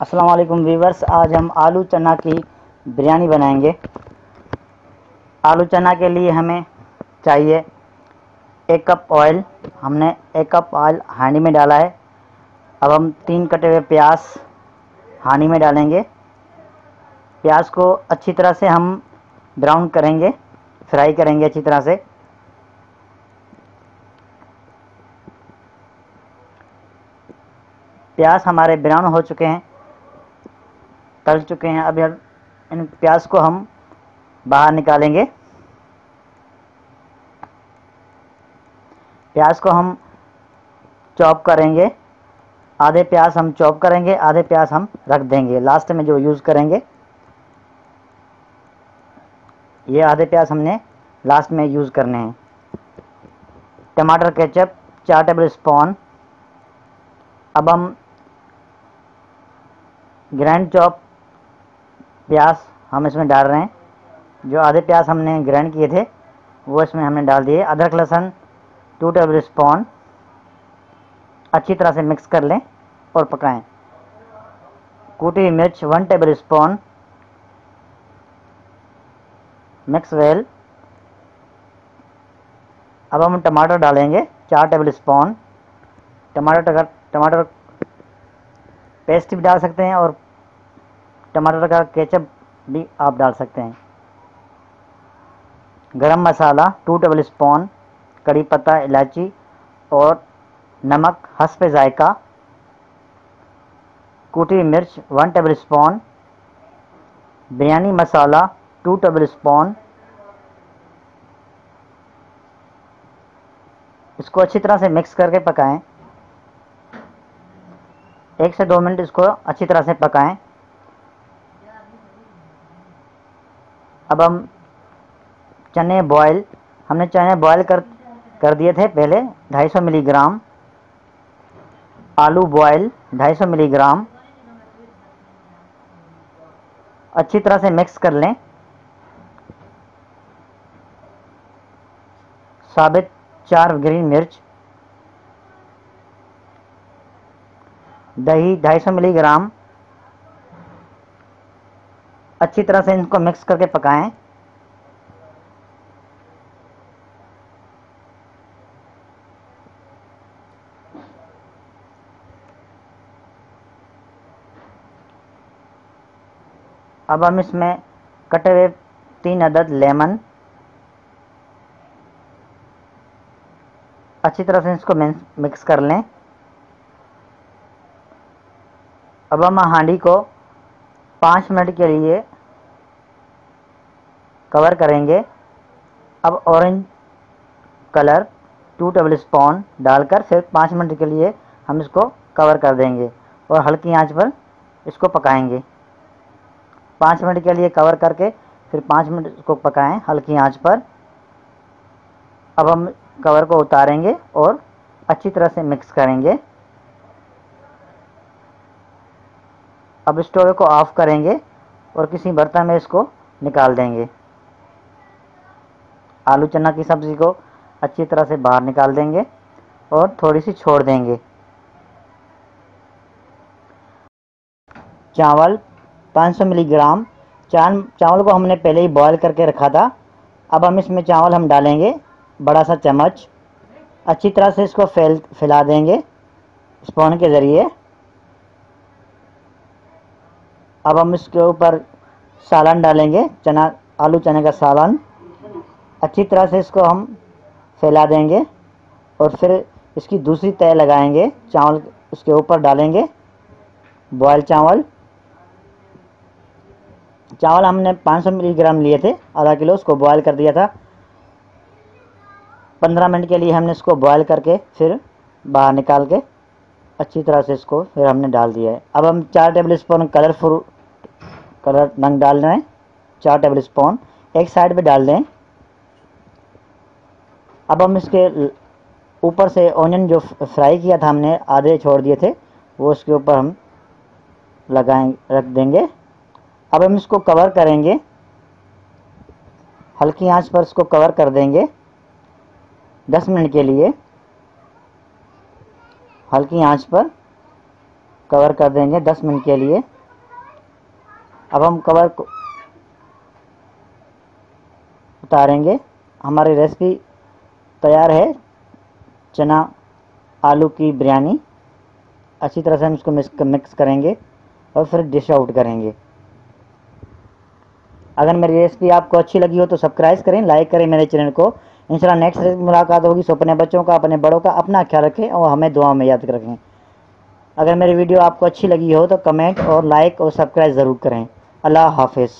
अस्सलाम वालेकुम वीवर्स आज हम आलू चना की बिरयानी बनाएँगे। आलू चना के लिए हमें चाहिए एक कप ऑयल हमने एक कप ऑयल हांडी में डाला है। अब हम तीन कटे हुए प्याज हांडी में डालेंगे। प्याज को अच्छी तरह से हम ब्राउन करेंगे फ्राई करेंगे अच्छी तरह से। प्याज हमारे ब्राउन हो चुके हैं। तल चुके हैं। अभी इन प्याज को हम बाहर निकालेंगे। प्याज को हम चॉप करेंगे। आधे प्याज हम चॉप करेंगे, आधे प्याज हम रख देंगे। लास्ट में जो यूज़ करेंगे, ये आधे प्याज हमने लास्ट में यूज़ करने हैं। टमाटर, केचप, चार टेबल स्पून। अब हम ग्रैंड चॉप प्याज हम इसमें डाल रहे हैं। जो आधे प्याज हमने ग्राइंड किए थे, वो इसमें हमने डाल दिए। अदरक, लहसुन टू टेबल स्पून अच्छी तरह से मिक्स कर लें और पकाएँ। कूटी हुई मिर्च one tablespoon mix well अब हम टमाटर डालेंगे, चार टेबल स्पून टमाटर टमाटर पेस्ट भी डाल सकते हैं और टमाटर का केचप भी आप डाल सकते हैं। गरम मसाला टू टेबल स्पून कड़ी पत्ता, इलायची और नमक, हंस पे जायका, कूटी मिर्च one tablespoon biryani masala two tablespoon इसको अच्छी तरह से मिक्स करके पकाएँ। एक से दो मिनट इसको अच्छी तरह से पकाएँ। अब हम चने बॉयल हमने चने बॉयल कर कर दिए थे पहले 250 मिलीग्राम आलू बॉयल 250 मिलीग्राम अच्छी तरह से मिक्स कर लें। साबित चार ग्रीन मिर्च, दही 250 मिलीग्राम अच्छी तरह से इनको मिक्स करके पकाएँ। अब हम इसमें कटे हुए तीन अदद लेमन। अच्छी तरह से इसको मिक्स कर लें। अब हम हांडी को पाँच मिनट के लिए कवर करेंगे। अब orange colour two tablespoon डालकर फिर पाँच मिनट के लिए हम इसको कवर कर देंगे और हल्की आँच पर इसको पकाएँगे। पाँच मिनट के लिए कवर करके फिर पाँच मिनट इसको पकाएँ हल्की आँच पर। अब हम कवर को उतारेंगे और अच्छी तरह से मिक्स करेंगे। अब स्टोव को ऑफ़ करेंगे और किसी बर्तन में इसको निकाल देंगे। आलू चना की सब्ज़ी को अच्छी तरह से बाहर निकाल देंगे और थोड़ी सी छोड़ देंगे। चावल 500 मिलीग्राम। चार चावल को हमने पहले ही बॉयल करके रखा था। अब हम इसमें चावल हम डालेंगे, बड़ा सा चम्मच। अच्छी तरह से इसको फैल, फैला देंगे स्पून के ज़रिए। अब हम इसके ऊपर सालन डालेंगे, चना, आलू चने का सालन। अच्छी तरह से इसको हम फैला देंगे और फिर इसकी दूसरी तय लगाएँगे। चावल उसके ऊपर डालेंगे बॉयल चावल। चावल हमने 500 मिलीग्राम लिए थे, आधा किलो उसको बॉयल कर दिया था। 15 मिनट के लिए हमने इसको बॉयल करके फिर बाहर निकाल के अच्छी तरह से इसको फिर हमने डाल दिया है। अब हम चार टेबल स्पून कलरफुल कलर नंग डाल रहे हैं, चार टेबल स्पून एक साइड पे डाल दें। अब हम इसके ऊपर से ऑनियन जो फ्राई किया था हमने, आधे छोड़ दिए थे, वो उसके ऊपर हम लगाएँ, रख देंगे। अब हम इसको कवर करेंगे। हल्की आँच पर इसको कवर कर देंगे 10 मिनट के लिए। हल्की आँच पर कवर कर देंगे 10 मिनट के लिए। अब हम कवर को उतारेंगे। हमारी रेसिपी तैयार है। चना, आलू की बिरयानी। अच्छी तरह से हम इसको मिक्स करेंगे और फिर डिश आउट करेंगे। अगर मेरी रेसिपी आपको अच्छी लगी हो तो सब्सक्राइब करें लाइक करें मेरे चैनल को। इंशाल्लाह नेक्स्ट रेसिपी मुलाकात होगी। सो अपने बच्चों का, अपने बड़ों का अपना ख्याल रखें और हमें दुआ में याद रखें। अगर मेरी वीडियो आपको अच्छी लगी हो तो कमेंट और लाइक और सब्सक्राइब ज़रूर करें। अल्लाह हाफिज़।